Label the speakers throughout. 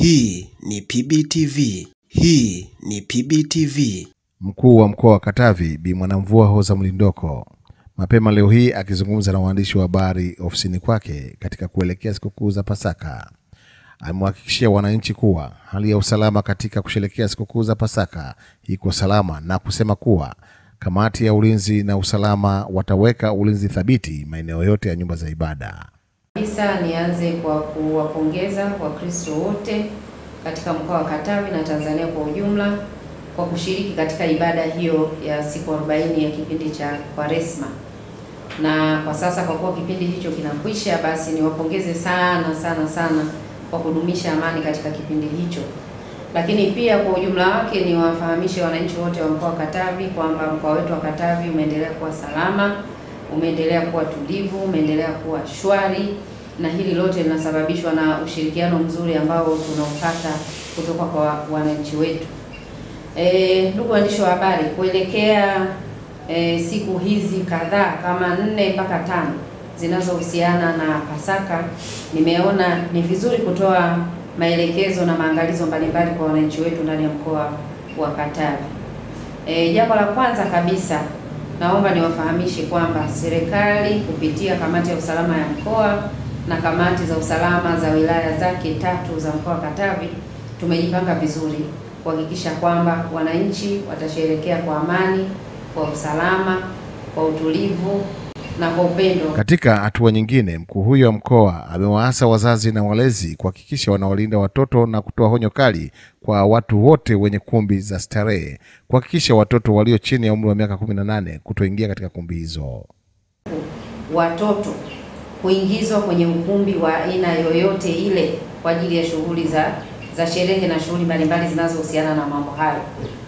Speaker 1: Hii ni PBTV. Hii ni PBTV.
Speaker 2: Mkuu wa mkoa wa Katavi Bi Mwanamvua Hoza Mlindoko mapema leo hii akizungumza na waandishi wa habari ofisini kwake katika kuelekea sikukuu za Pasaka amewahakikishia wananchi kuwa hali ya usalama katika kusherekea sikukuu za Pasaka iko salama na kusema kuwa kamati ya ulinzi na usalama wataweka ulinzi thabiti maeneo yote ya nyumba za ibada.
Speaker 3: Kabisa nianze kwa kuwapongeza Wakristo wote katika mkoa wa Katavi na Tanzania kwa ujumla kwa kushiriki katika ibada hiyo ya siku 40 ya kipindi cha Kwaresma. Na kwa sasa kwa kuwa kipindi hicho kinakwisha, basi niwapongeze sana sana sana kwa kudumisha amani katika kipindi hicho. Lakini pia kwa ujumla wake niwafahamishe wananchi wote wa mkoa wa Katavi kwamba mkoa wetu wa Katavi umeendelea kuwa salama, umeendelea kuwa tulivu, umeendelea kuwa shwari na hili lote linasababishwa na ushirikiano mzuri ambao tunaupata kutoka kwa wananchi wetu. E, ndugu waandishi wa habari, kuelekea e, siku hizi kadhaa kama nne mpaka tano zinazohusiana na Pasaka, nimeona ni vizuri kutoa maelekezo na maangalizo mbalimbali kwa wananchi wetu ndani ya mkoa wa Katavi. E, jambo la kwanza kabisa naomba niwafahamishe kwamba serikali kupitia kamati ya usalama ya mkoa na kamati za usalama za wilaya zake tatu za mkoa wa Katavi tumejipanga vizuri kuhakikisha kwamba wananchi watasherekea kwa amani, kwa usalama, kwa utulivu na kwa upendo.
Speaker 2: Katika hatua nyingine, mkuu huyo wa mkoa amewaasa wazazi na walezi kuhakikisha wanaolinda watoto na kutoa honyo kali kwa watu wote wenye kumbi za starehe kuhakikisha watoto walio chini ya umri wa miaka 18 kutoingia katika kumbi hizo.
Speaker 3: Watoto kuingizwa kwenye ukumbi wa aina yoyote ile kwa ajili ya shughuli za za sherehe na shughuli mbalimbali zinazohusiana na mambo hayo.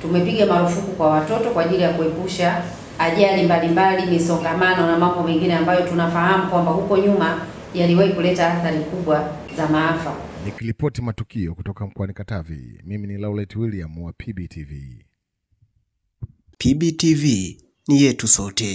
Speaker 3: Tumepiga marufuku kwa watoto kwa ajili ya kuepusha ajali mbalimbali, misongamano na mambo mengine ambayo tunafahamu kwamba huko nyuma yaliwahi kuleta athari kubwa za maafa.
Speaker 2: Nikiripoti matukio kutoka mkoani Katavi, mimi ni Laulet William wa PBTV.
Speaker 1: PBTV ni yetu sote.